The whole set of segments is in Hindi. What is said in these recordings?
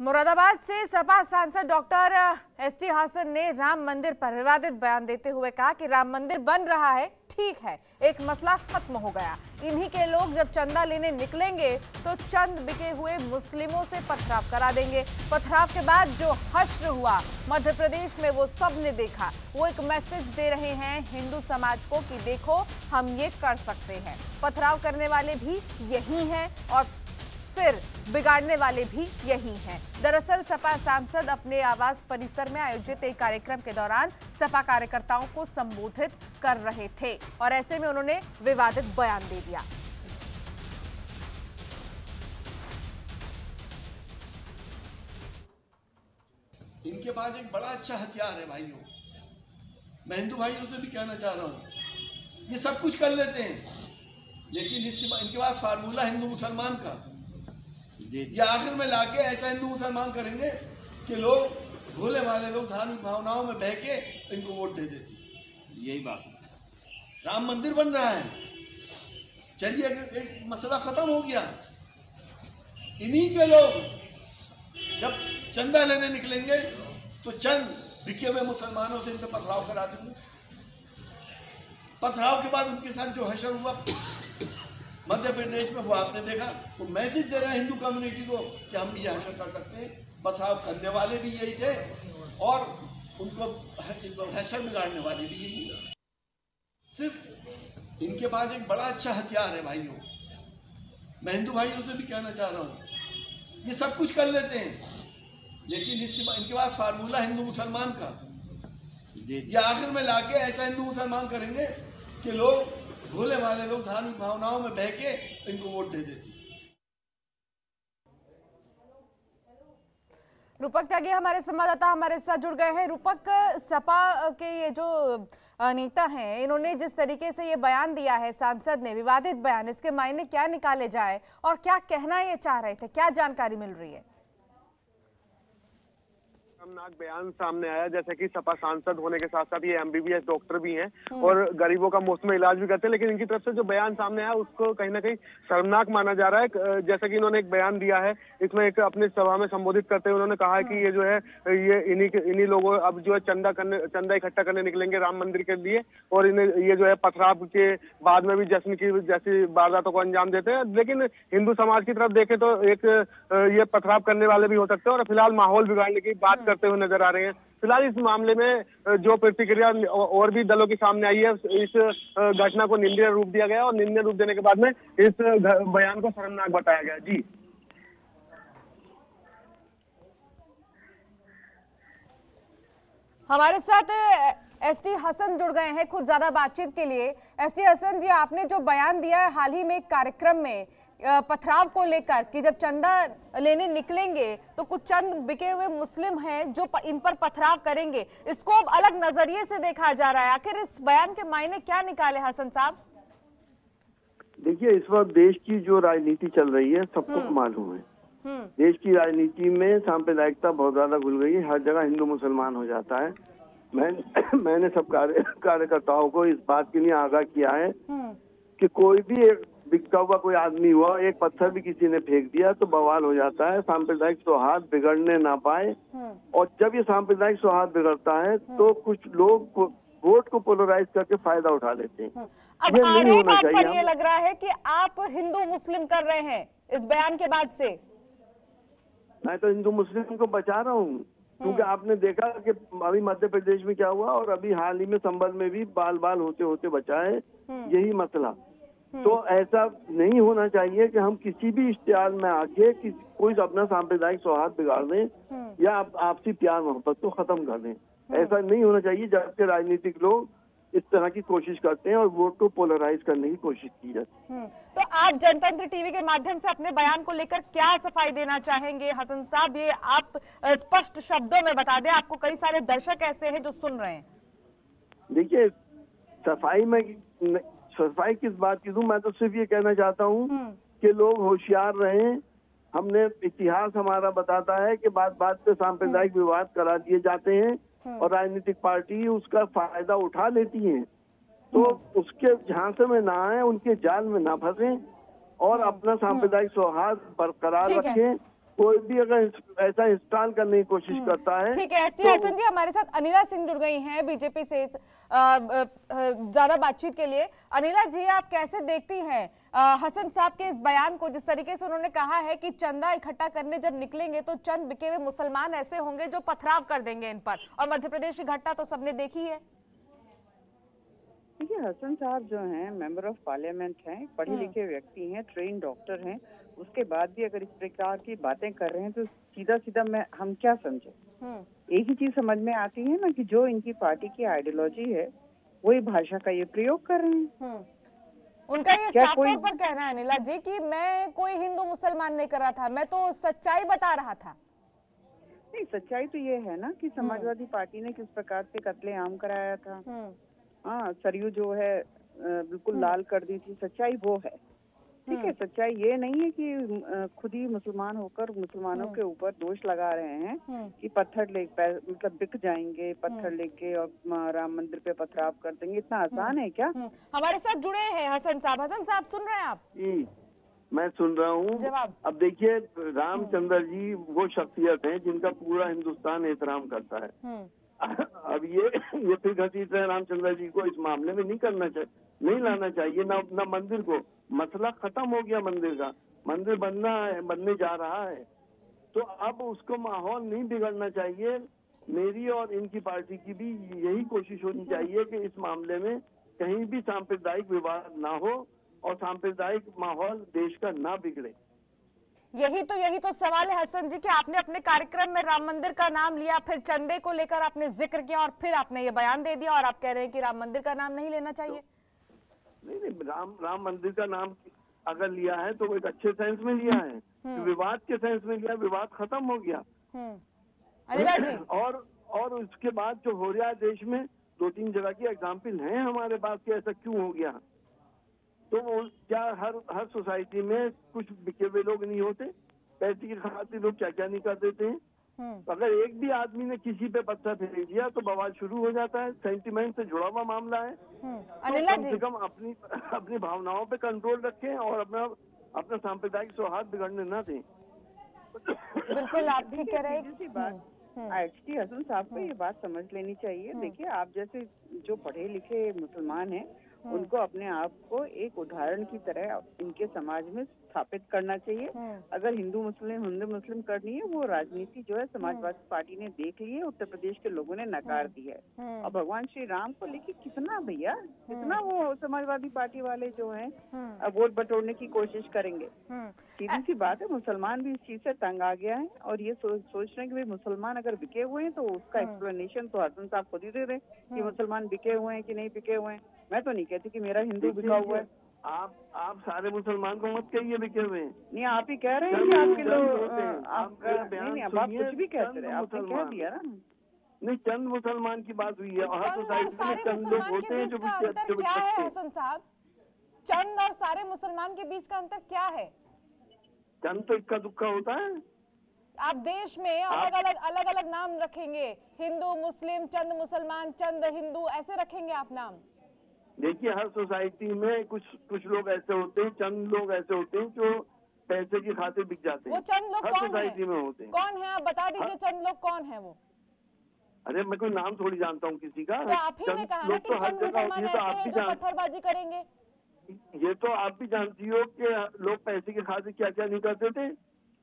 मुरादाबाद से सपा सांसद डॉक्टर एस टी हासन ने राम मंदिर पर विवादित बयान देते हुए कहा कि राम मंदिर बन रहा है, ठीक है, एक मसला खत्म हो गया। इन्हीं के लोग जब चंदा लेने निकलेंगे तो चंद बिके हुए मुस्लिमों से पथराव करा देंगे। पथराव के बाद जो हश्र हुआ मध्य प्रदेश में वो सबने देखा। वो एक मैसेज दे रहे हैं हिंदू समाज को कि देखो, हम ये कर सकते हैं। पथराव करने वाले भी यही हैं और फिर बिगाड़ने वाले भी यही हैं। दरअसल सपा सांसद अपने आवास परिसर में आयोजित एक कार्यक्रम के दौरान सपा कार्यकर्ताओं को संबोधित कर रहे थे और ऐसे में उन्होंने विवादित बयान दे दिया। इनके पास एक बड़ा अच्छा हथियार है भाइयों। मैं हिंदू भाइयों से भी कहना चाह रहा हूँ। ये सब कुछ कर लेते हैं। लेकिन इसके इनके पास फार्मूला हिंदू मुसलमान का। ये आखिर में लाके ऐसा हिंदू मुसलमान करेंगे कि लोग भोले वाले लोग धार्मिक भावनाओं में बह के इनको वोट दे देते। यही बात है। राम मंदिर बन रहा है। चलिए एक, एक मसला खत्म हो गया। इन्हीं के लोग जब चंदा लेने निकलेंगे तो चंद बिके हुए मुसलमानों से इनसे पथराव करा देंगे। पथराव के बाद उनके साथ जो हशर हुआ मध्य प्रदेश में वो आपने देखा? वो मैसेज दे रहे हैं हिंदू कम्युनिटी को कि हम ये हशर कर सकते हैं। पथराव करने वाले भी यही थे और उनको हशर बिगाड़ने वाले भी यही सिर्फ़ इनके पास एक बड़ा अच्छा हथियार है भाइयों। मैं हिंदू भाइयों से भी कहना चाह रहा हूँ ये सब कुछ कर लेते हैं लेकिन इसके बाद इनके पास फार्मूला हिंदू मुसलमान का। ये आखिर में लाके ऐसा हिंदू मुसलमान करेंगे कि लोग भोले वाले लोग धार्मिक भावनाओं में बह के इनको वोट दे देते। रूपक त्यागी हमारे संवाददाता हमारे साथ जुड़ गए हैं। रूपक, सपा के ये जो नेता हैं, इन्होंने जिस तरीके से ये बयान दिया है, सांसद ने विवादित बयान, इसके मायने क्या निकाले जाए और क्या कहना ये चाह रहे थे? क्या जानकारी मिल रही है? शर्मनाक बयान सामने आया जैसे कि सपा सांसद होने के साथ साथ ये एमबीबीएस डॉक्टर भी हैं और गरीबों का मुफ़्त में इलाज भी करते हैं लेकिन इनकी तरफ़ से जो बयान सामने आया उसको कहीं ना कहीं शर्मनाक माना जा रहा है। जैसे कि इन्होंने एक बयान दिया है इसमें एक अपनी सभा में संबोधित करते हुए उन्होंने कहा है कि ये जो है ये इन्हीं इन्हीं लोगों अब जो है चंदा करने चंदा इकट्ठा करने निकलेंगे राम मंदिर के लिए और इन्हें ये जो है पथराव के बाद में भी जश्न की जैसी वारदातों को अंजाम देते हैं। लेकिन हिंदू समाज की तरफ़ देखें तो एक ये पथराव करने वाले भी हो सकते हैं और फ़िलहाल माहौल बिगाड़ने की बात करते हुए नज़र आ रहे हैं। फ़िलहाल इस मामले में जो प्रतिक्रिया और भी दलों की सामने आई है इस घटना को निंदनीय रूप दिया गया और निंदनीय रूप देने के बाद में इस बयान को शर्मनाक बताया गया जी। हमारे साथ एस टी हसन जुड़ गए हैं। खुद ज़्यादा बातचीत के लिए। एस टी हसन जी, आपने जो बयान दिया है, हाल ही में एक कार्यक्रम में पथराव को लेकर कि जब चंदा लेने निकलेंगे तो कुछ चंद बिके हुए मुस्लिम हैं जो इन पर पथराव करेंगे। इसको अब अलग नज़रिए से देखा जा रहा है। आखिर इस बयान के मायने क्या निकाले हसन साहब? देखिए इस वक्त देश की जो राजनीति चल रही है सबको मालूम है। हम्म। देश की राजनीति में सांप्रदायिकता बहुत ज़्यादा घुल गई है। हर जगह हिंदू मुसलमान हो जाता है। मैं मैंने सब कार्य कार्यकर्ताओं को इस बात के लिए आगाह किया है हम्म। कि कोई भी एक बिकता हुआ कोई आदमी हुआ एक पत्थर भी किसी ने फेंक दिया तो बवाल हो जाता है सांप्रदायिक सौहार्द बिगड़ने ना पाए। हम्म। और जब ये सांप्रदायिक सौहार्द बिगड़ता है तो कुछ लोग को- वोट को पोलराइज करके फ़ायदा उठा लेते हैं। हम्म। अब ये नहीं होना आप पर ये लग रहा है कि आप हिंदू मुस्लिम कर रहे हैं इस बयान के बाद से। मैं तो हिंदू मुस्लिम को बचा रहा हूँ क्योंकि आपने देखा कि अभी मध्य प्रदेश में क्या हुआ और अभी हाल ही में संबल में भी बाल बाल होते होते बचा है यही मसला। तो ऐसा नहीं होना चाहिए कि हम किसी भी इश्तेहार में आके कोई अपना सांप्रदायिक सौहार्द बिगाड़ दें या आप- आपसी प्यार मोहब्बत को खत्म कर दें। ऐसा नहीं होना चाहिए जबकि राजनीतिक लोग इस तरह की कोशिश करते हैं और वोट को पोलराइज करने की कोशिश की जाती है। हम्म, तो आप जनतंत्र टीवी के माध्यम से अपने बयान को लेकर क्या सफ़ाई देना चाहेंगे? हसन साहब ये आप स्पष्ट शब्दों में बता दें आपको कई सारे दर्शक ऐसे हैं जो सुन रहे हैं। देखिए सफ़ाई में सफ़ाई किस बात की दूँ? मैं तो सिर्फ़ ये कहना चाहता हूँ कि लोग होशियार रहें। हमने इतिहास हमारा बताता है कि बात बात पे सांप्रदायिक विवाद करा दिए जाते हैं और राजनीतिक पार्टी उसका फ़ायदा उठा लेती है। तो उसके झांसे में ना आए उनके जाल में ना फंसे और अपना सांप्रदायिक सौहार्द बरकरार रखें। कोई भी अगर ऐसा इंस्टॉल करने की कोशिश करता है ठीक है एस टी तो- हसन जी हमारे साथ अनिला सिंह जुड़ गई हैं बीजेपी से ज़्यादा बातचीत के लिए। अनिला जी आप कैसे देखती हैं हसन साहब के इस बयान को? जिस तरीके से उन्होंने कहा है कि चंदा इकट्ठा करने जब निकलेंगे तो चंद बिके हुए मुसलमान ऐसे होंगे जो पथराव कर देंगे इन पर और मध्य प्रदेश की घटना तो सबने देखी है। देखिए हसन साहब जो हैं मेंबर ऑफ़ पार्लियामेंट हैं पढ़े हम्म। लिखे व्यक्ति हैं ट्रेन डॉक्टर हैं उसके बाद भी अगर इस प्रकार की बातें कर रहे हैं तो सीधा सीधा मैं हम क्या समझे? हम्म एक ही चीज़ समझ में आती है ना कि जो इनकी पार्टी की आइडियोलॉजी है वही भाषा का ये प्रयोग कर रहे हैं। हम्म। उनका ये साफ़ तौर पर कहना है अनिला जी कि मैं कोई हिंदू मुसलमान नहीं कर रहा था मैं तो सच्चाई बता रहा था। नहीं सच्चाई तो ये है ना कि समाजवादी पार्टी ने किस प्रकार से कत्ले आम कराया था। हाँ सरयू जो है बिल्कुल लाल कर दी थी सच्चाई वो है। ठीक है सच्चाई ये नहीं है कि खुद ही मुसलमान होकर मुसलमानों के ऊपर दोष लगा रहे हैं हम्म। कि पत्थर ले मतलब बिक जाएँगे पत्थर लेके और राम मंदिर पे पथराव कर देंगे। इतना आसान है क्या? हम्म। हमारे साथ जुड़े हैं हसन साहब। हसन साहब सुन रहे हैं आप? जी मैं सुन रहा हूँ। अब देखिए रामचंद्र जी वो शख्सियत है जिनका पूरा हिंदुस्तान एहतराम करता है। हम्म। अब ये ये फिर घसीट रहे रामचंद्र जी को इस मामले में नहीं करना चाहिए, नहीं लाना चाहिए, ना ना मंदिर को। मसला खत्म हो गया मंदिर का। मंदिर बनना है, बनने जा रहा है। तो अब उसको माहौल नहीं बिगड़ना चाहिए। मेरी और इनकी पार्टी की भी यही कोशिश होनी चाहिए कि इस मामले में कहीं भी सांप्रदायिक विवाद ना हो और सांप्रदायिक माहौल देश का ना बिगड़े। यही तो यही तो सवाल है हसन जी कि आपने अपने कार्यक्रम में राम मंदिर का नाम लिया फिर चंदे को लेकर आपने ज़िक्र किया और फिर आपने ये बयान दे दिया और आप कह रहे हैं कि राम मंदिर का नाम नहीं लेना चाहिए? नहीं नहीं राम राम मंदिर का नाम अगर लिया है तो वो एक अच्छे सेंस में लिया है। कि विवाद के सेंस में लिया विवाद खत्म हो गया। हम्म। जी। और और उसके बाद जो हो रहा है देश में दो तीन जगह की एग्ज़ाम्पल है हमारे पास कि ऐसा क्यों हो गया। तो वो क्या हर हर सोसाइटी में कुछ बिके हुए लोग नहीं होते? पैसे की खातिर लोग क्या क्या नहीं कर देते हैं? हम्म। अगर एक भी आदमी ने किसी पे पत्थर फेंक दिया तो बवाल शुरू हो जाता है सेंटिमेंट से जुड़ा हुआ मामला है। हम्म। तो कम जी। से कम अपनी अपनी भावनाओं पे कंट्रोल रखें और अपना अपना सांप्रदायिक सौहार्द बिगड़ने न दें। बिल्कुल आप ठीक कह रहे हैं। एच टी हसन साहब को ये बात समझ लेनी चाहिए। देखिए आप जैसे जो पढ़े लिखे मुसलमान हैं उनको अपने आप को एक उदाहरण की तरह इनके समाज में स्थापित करना चाहिए। हम्म। अगर हिंदू मुस्लिम हिंदू मुस्लिम करनी है वो राजनीति जो है समाजवादी पार्टी ने देख ली है उत्तर प्रदेश के लोगों ने नकार दी है। हम्म। और भगवान श्री राम को लेके कितना भैया कितना वो समाजवादी पार्टी वाले जो हैं हम्म। वोट बटोरने की कोशिश करेंगे। हम्म। सीधी सी बात है मुसलमान भी इस चीज़ से तंग आ गया है और ये सो, सोच रहे हैं कि भाई मुसलमान अगर बिके हुए हैं तो उसका एक्सप्लेनेशन तो हसन साहब खुद ही दे रहे हैं कि मुसलमान बिके हुए हैं कि नहीं बिके हुए हैं। मैं तो नहीं कहती कि मेरा हिंदू बिका हुआ है। आप आप सारे मुसलमान को मत कहिए बिके हुए नहीं। आप ही कह रहे हैं कि आपके चंद लोग आपका नहीं नहीं आप कुछ भी कहते रहे आपने कह मुसलमान। दिया ना। नहीं चंद मुसलमान की बात हुई है और हर चंद सोसाइटी में चंद लोग होते हैं जो का बिक- अंतर जो क्या है हसन साहब? चंद और सारे मुसलमान के बीच का अंतर क्या है? चंद तो इक्का दुक्का होता है। आप देश में अलग अलग अलग अलग नाम रखेंगे। हिंदू मुस्लिम चंद मुसलमान चंद हिंदू ऐसे रखेंगे आप नाम? देखिए हर सोसाइटी में कुछ कुछ लोग ऐसे होते हैं चंद लोग ऐसे होते हैं जो पैसे की खातिर बिक जाते हैं। वो चंद लोग हर कौन सोसाइटी है? में होते हैं। कौन है? आप बता दीजिए चंद लोग कौन है वो? अरे मैं कोई नाम थोड़ी जानता हूँ किसी का। तो आप ही ने कहा ना कि तो चंद मुसलमान तो ऐसे हैं जो पत्थरबाजी करेंगे? ये तो आप भी जानती हो कि लोग पैसे की खातिर क्या क्या नहीं करते थे?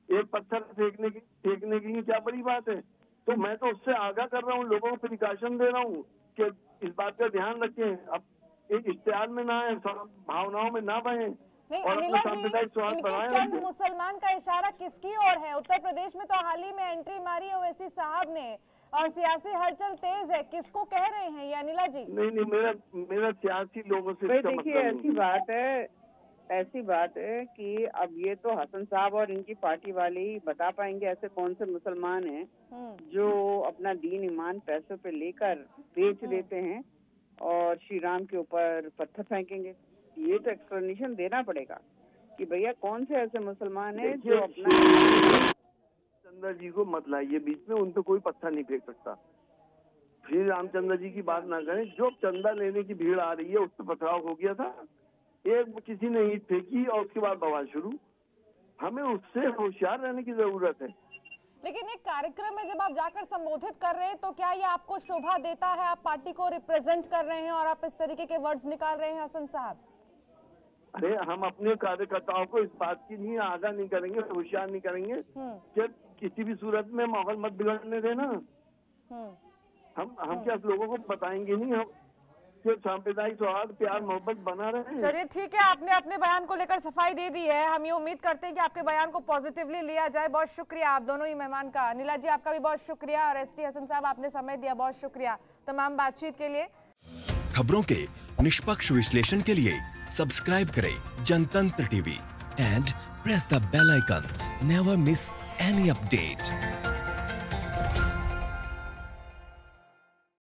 एक पत्थर फेंकने की फेंकने की क्या बड़ी बात है? तो मैं तो उससे आगाह कर रहा हूँ लोगों को प्रिकॉशन दे रहा हूँ कि इस बात का ध्यान रखें। अब इश्तेहार में ना आए भावनाओं में ना बहें। नहीं अनिला जी इनके चंद मुसलमान का इशारा किसकी ओर है? उत्तर प्रदेश में तो हाल ही में एंट्री मारी ओवैसी साहब ने और सियासी हलचल तेज है। किसको कह रहे हैं ये अनिला जी? नहीं नहीं मेरा मेरा सियासी लोगों से देखिए मतलब ऐसी बात है ऐसी बात है कि अब ये तो हसन साहब और इनकी पार्टी वाले ही बता पाएँगे ऐसे कौन से मुसलमान हैं हम्म। जो अपना दीन ईमान पैसों पे लेकर बेच देते हैं। और श्री राम के ऊपर पत्थर फेंकेंगे। ये तो एक्सप्लेनेशन देना पड़ेगा कि भैया कौन से ऐसे मुसलमान हैं जो अपना चंद्र जी को मत लाइए बीच में उन पे कोई पत्थर नहीं फेंक सकता। श्री रामचंद्र जी की बात ना करें जो चंदा लेने की भीड़ आ रही है उस पर पथराव हो गया था। एक किसी ने ईट फेंकी और उसके बाद बवाल शुरू। हमें उससे होशियार रहने की ज़रूरत है। लेकिन एक कार्यक्रम में जब आप जाकर संबोधित कर रहे हैं तो क्या ये आपको शोभा देता है? आप पार्टी को रिप्रेजेंट कर रहे हैं और आप इस तरीके के वर्ड्स निकाल रहे हैं हसन साहब? अरे हम अपने कार्यकर्ताओं को इस बात की नहीं आगाह नहीं करेंगे होशियार नहीं करेंगे हम्म। कि किसी भी सूरत में माहौल मत बिगड़ने देना। हम्म। हम हम क्या लोगों को बताएँगे नहीं हम सांप्रदायिक सौहार्द प्यार मोहब्बत बना रहे हैं। चलिए ठीक है आपने अपने बयान को लेकर सफ़ाई दे दी है। हम ये उम्मीद करते हैं कि आपके बयान को पॉजिटिवली लिया जाए। बहुत शुक्रिया आप दोनों ही मेहमान का। नीला जी आपका भी बहुत शुक्रिया और एस टी हसन साहब आपने समय दिया। बहुत शुक्रिया। तमाम बातचीत के लिए। खबरों के निष्पक्ष विश्लेषण के लिए सब्सक्राइब करें Jantantra TV and press the bell icon. Never miss any update